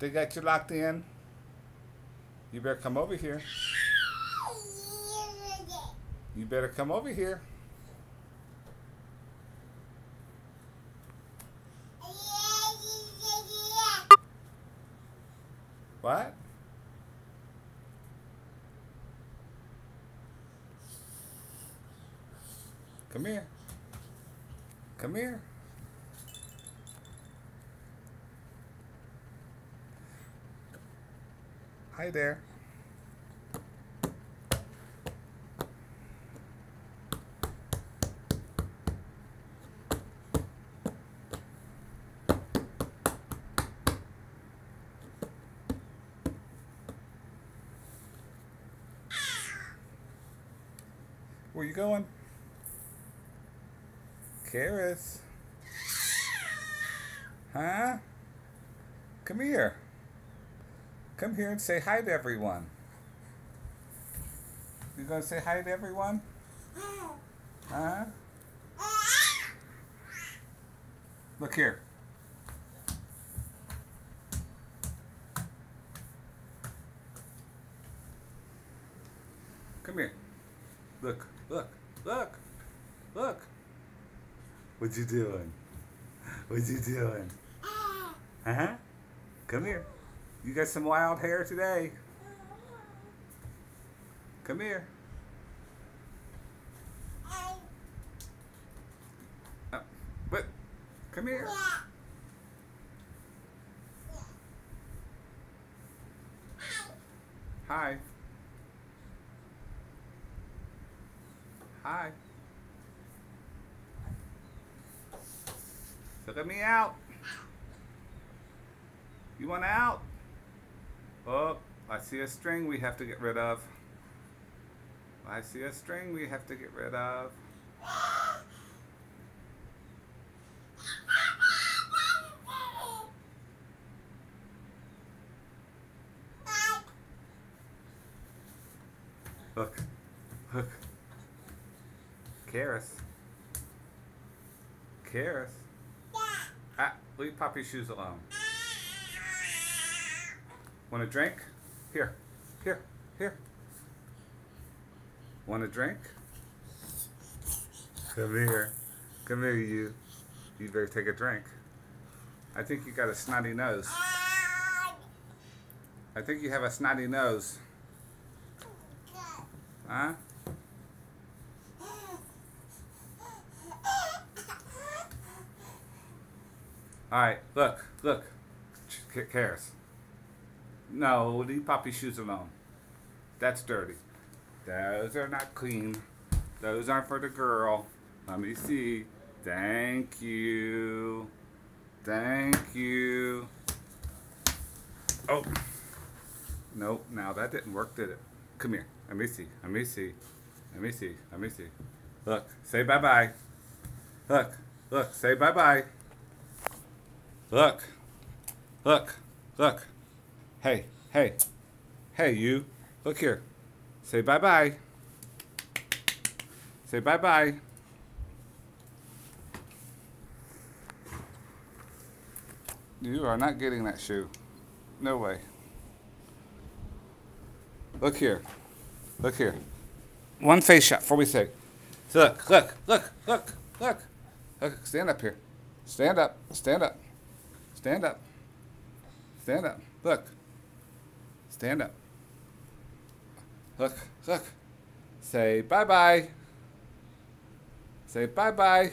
They got you locked in. You better come over here. You better come over here. What? Come here. Come here. Hi there. Where you going? Karis. Huh? Come here. Come here and say hi to everyone. You gonna say hi to everyone? Huh? Look here. Come here. Look, look, look, look. What you doing? What you doing? Uh-huh. Come here. You got some wild hair today. Come here. Uh, what? Come here. Hi. Hi. Look at me out. You want out? Oh, I see a string we have to get rid of. I see a string we have to get rid of. Look, look. Karis. Karis. Ah, leave Poppy's shoes alone. Want a drink? Here, here, here. Want a drink? Come here. Come here, you. You better take a drink. I think you got a snotty nose. I think you have a snotty nose. Huh? Alright, look, look. Karis. No, leave Poppy's shoes alone. That's dirty. Those are not clean. Those aren't for the girl. Let me see. Thank you. Thank you. Oh. Nope, now that didn't work, did it? Come here. Let me see. Let me see. Let me see. Let me see. Look, say bye-bye. Look, look, say bye-bye. Look. Look. Look. Hey, hey. Hey, you. Look here. Say bye-bye. Say bye-bye. You are not getting that shoe. No way. Look here. Look here. One face shot before we say. So look, look, look, look, look. Look, stand up here. Stand up. Stand up. Stand up. Stand up. Look. Stand up. Look, look. Say bye bye. Say bye bye.